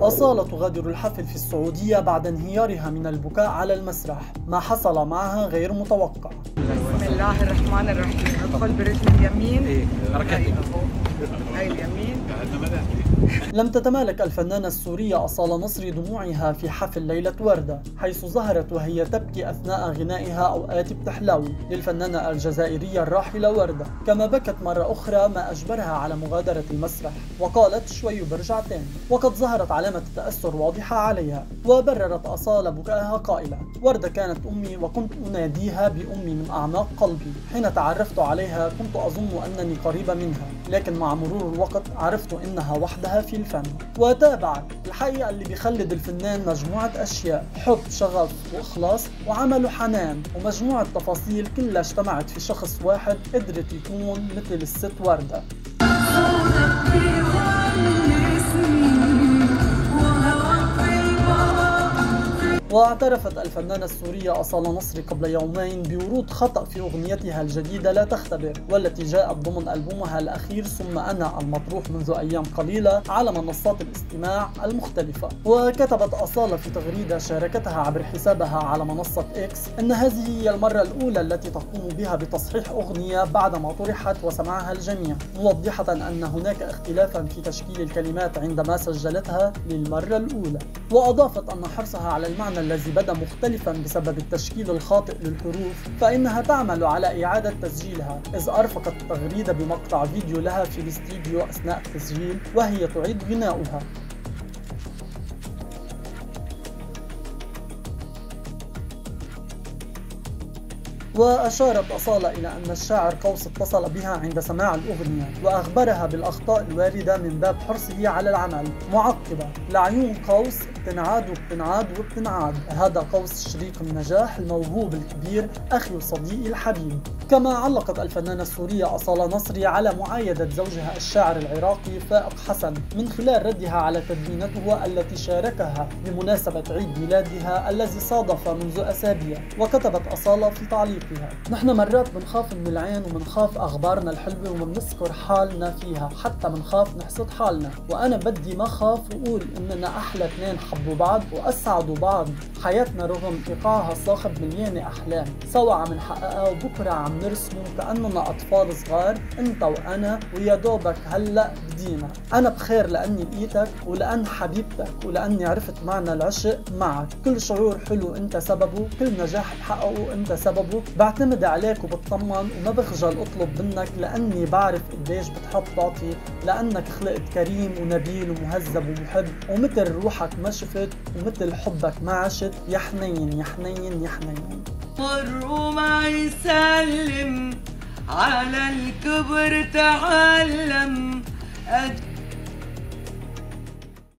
أصالة تغادر الحفل في السعودية بعد انهيارها من البكاء على المسرح. ما حصل معها غير متوقع. بسم الله الرحمن الرحيم. أدخل برجل اليمين. حركتك. هاي اليمين. لم تتمالك الفنانة السورية أصالة نصري دموعها في حفل ليلة وردة حيث ظهرت وهي تبكي أثناء غنائها أوقات بتحلاوي للفنانة الجزائرية الراحلة وردة كما بكت مرة أخرى ما أجبرها على مغادرة المسرح وقالت شوي وبرجع تاني وقد ظهرت علامة التأثر واضحة عليها وبررت أصالة بكائها قائلة وردة كانت أمي وكنت أناديها بأمي من أعماق قلبي حين تعرفت عليها كنت أظن أنني قريبة منها. لكن مع مرور الوقت عرفت إنها وحدها في الفن. وتابعت الحقيقة اللي بيخلد الفنان مجموعة أشياء حب شغف وإخلاص وعمل وحنان. ومجموعة تفاصيل كلها اجتمعت في شخص واحد قدرت يكون مثل الست وردة. واعترفت الفنانة السورية أصالة نصري قبل يومين بورود خطأ في أغنيتها الجديدة لا تختبر والتي جاءت ضمن ألبومها الأخير ثم أنا المطروح منذ أيام قليلة على منصات الاستماع المختلفة. وكتبت أصالة في تغريدة شاركتها عبر حسابها على منصة إكس أن هذه هي المرة الأولى التي تقوم بها بتصحيح أغنية بعدما طرحت وسمعها الجميع موضحة أن هناك اختلافا في تشكيل الكلمات عندما سجلتها للمرة الأولى. وأضافت أن حرصها على المعنى الذي بدأ مختلفا بسبب التشكيل الخاطئ للحروف فإنها تعمل على إعادة تسجيلها إذ أرفقت التغريدة بمقطع فيديو لها في الاستديو أثناء التسجيل وهي تعيد غناؤها. وأشارت أصالة إلى أن الشاعر قوس اتصل بها عند سماع الأغنية وأخبرها بالأخطاء الواردة من باب حرصه على العمل. معقبة. لعيون قوس بتنعاد وبتنعاد وبتنعاد هذا قوس شريك النجاح الموهوب الكبير أخي وصديقي الحبيب. كما علقت الفنانة السورية أصالة نصري على معايدة زوجها الشاعر العراقي فائق حسن من خلال ردها على تدوينته التي شاركها بمناسبة عيد ميلادها الذي صادف منذ أسابيع. وكتبت أصالة في تعليقها نحن مرات بنخاف من العين وبنخاف أخبارنا الحلوة وما بنذكر حالنا فيها. حتى بنخاف نحسد حالنا. وأنا بدي ما خاف وأقول إننا أحلى اثنين حبوا بعض وأسعدوا بعض. حياتنا رغم إيقاعها صاخب مليانة أحلام سوا عم نحققها وبكرة عم نرسمه كأننا أطفال صغار أنت وأنا ويا دوبك هلأ بدينا. أنا بخير لأني لقيتك ولأن حبيبتك ولأني عرفت معنى العشق معك. كل شعور حلو أنت سببه كل نجاح بحققه أنت سببه. بعتمد عليك وبطمن وما بخجل أطلب منك لأني بعرف قديش بتحب تعطي لأنك خلقت كريم ونبيل ومهذب ومحب. ومثل روحك ما شفت ومثل حبك ما عشت. ردت يا حنين يا حنين يا حنين مر وما يسلم على الكبر تعلم. قد